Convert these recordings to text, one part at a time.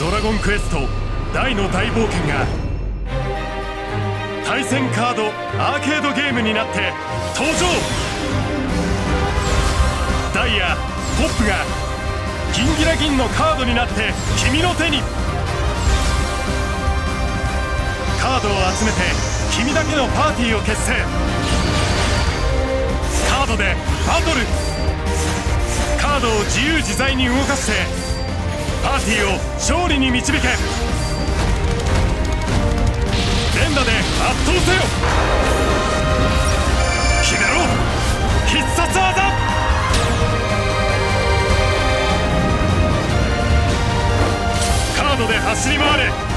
ドラゴンクエスト大の大冒険が対戦カードアーケードゲームになって登場。ダイヤポップがギンギラ銀のカードになって君の手に。カードを集めて君だけのパーティーを結成。カードでバトル。カードを自由自在に動かしてパーティーを勝利に導け。連打で圧倒せよ。決めろ。必殺技。カードで走り回れ。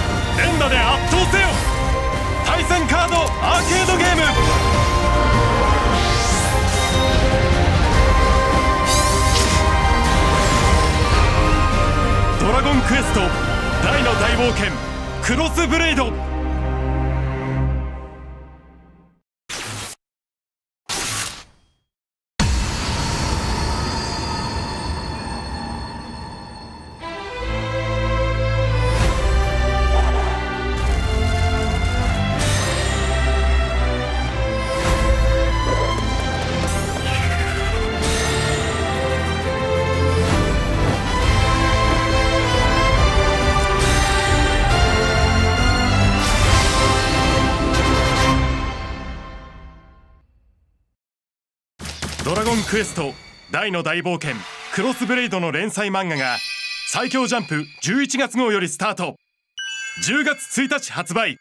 ゴンクエスト大の大冒険クロスブレイド。ドラゴンクエスト大の大冒険クロスブレイドの連載漫画が最強ジャンプ11月号よりスタート。10月1日発売。